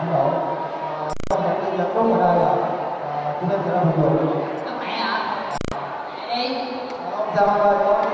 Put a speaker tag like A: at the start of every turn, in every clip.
A: Ấn Độ Không Mẹ? Đi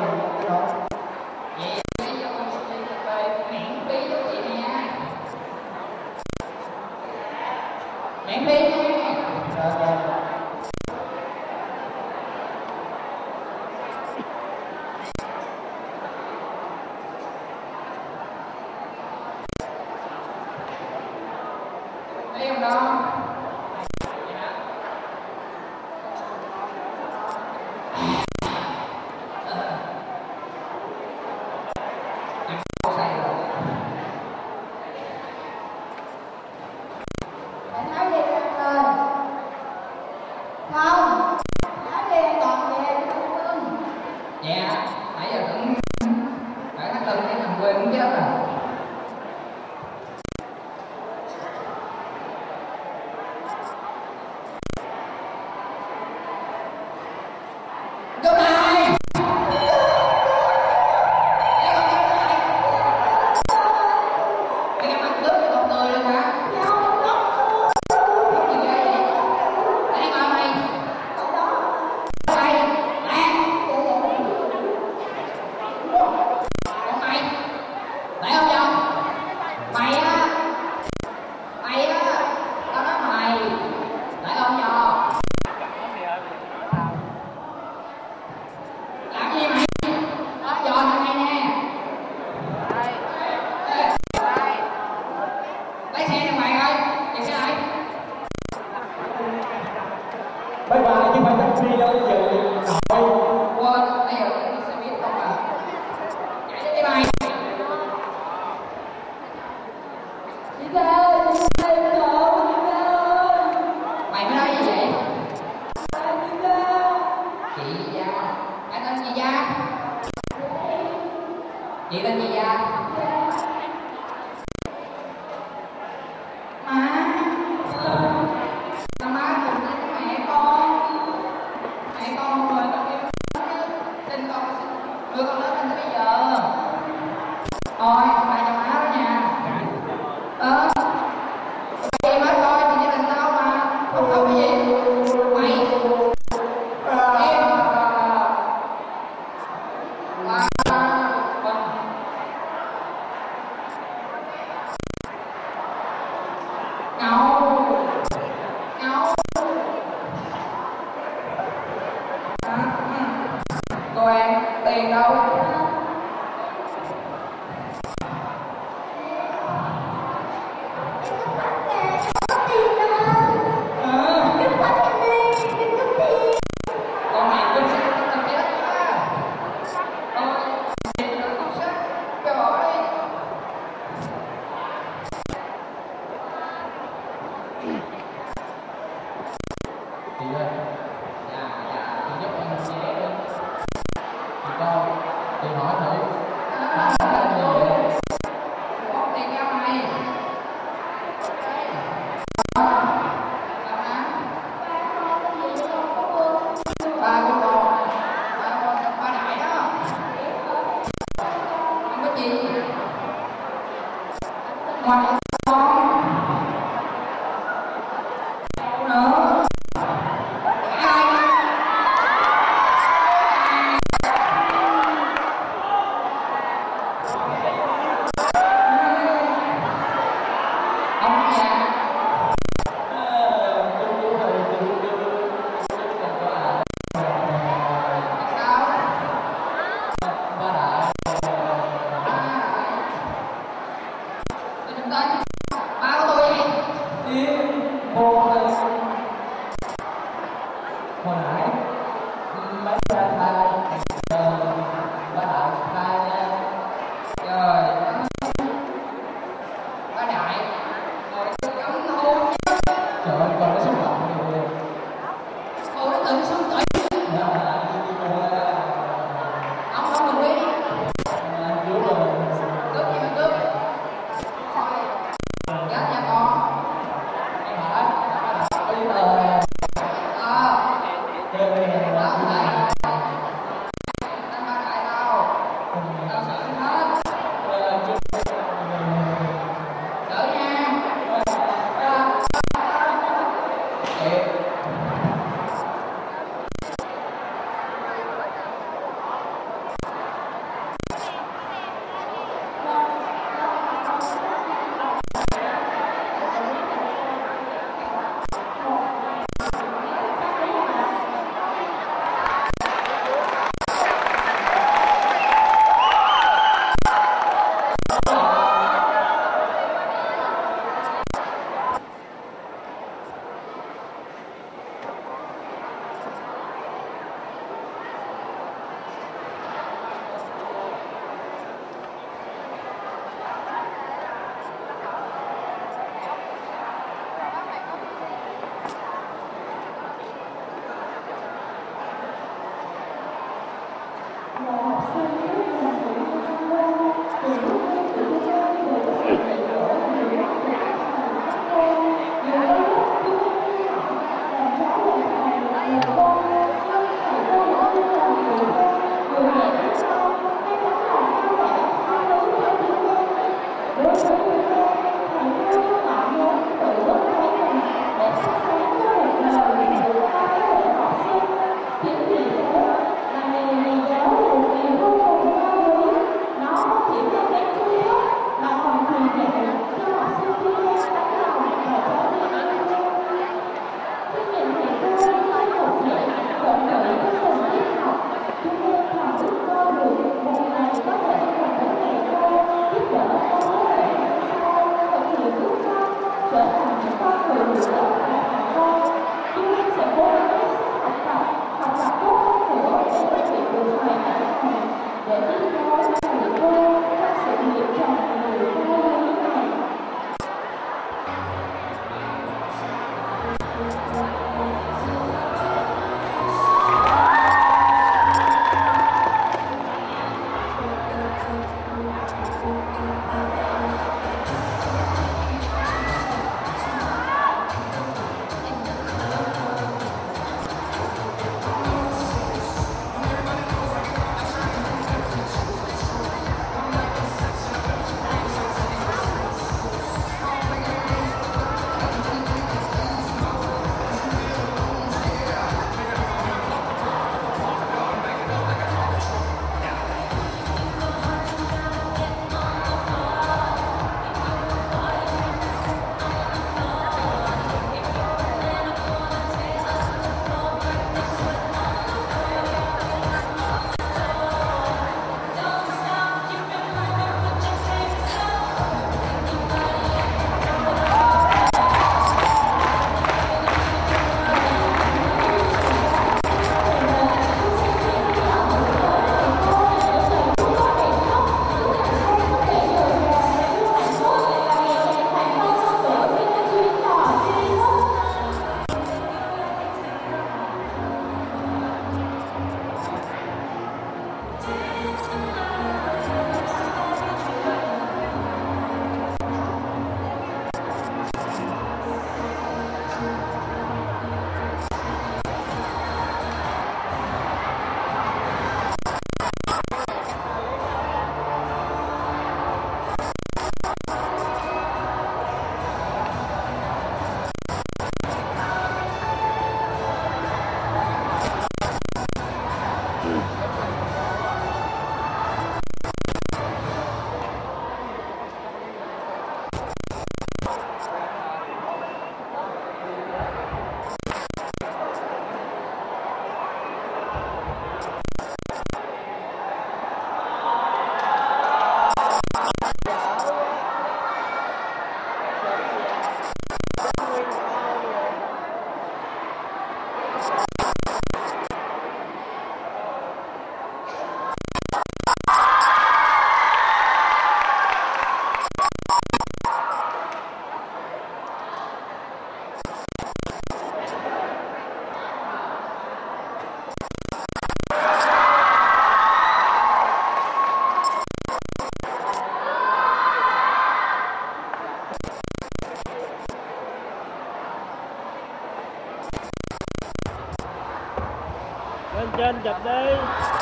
B: Up there.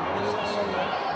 C: すいません。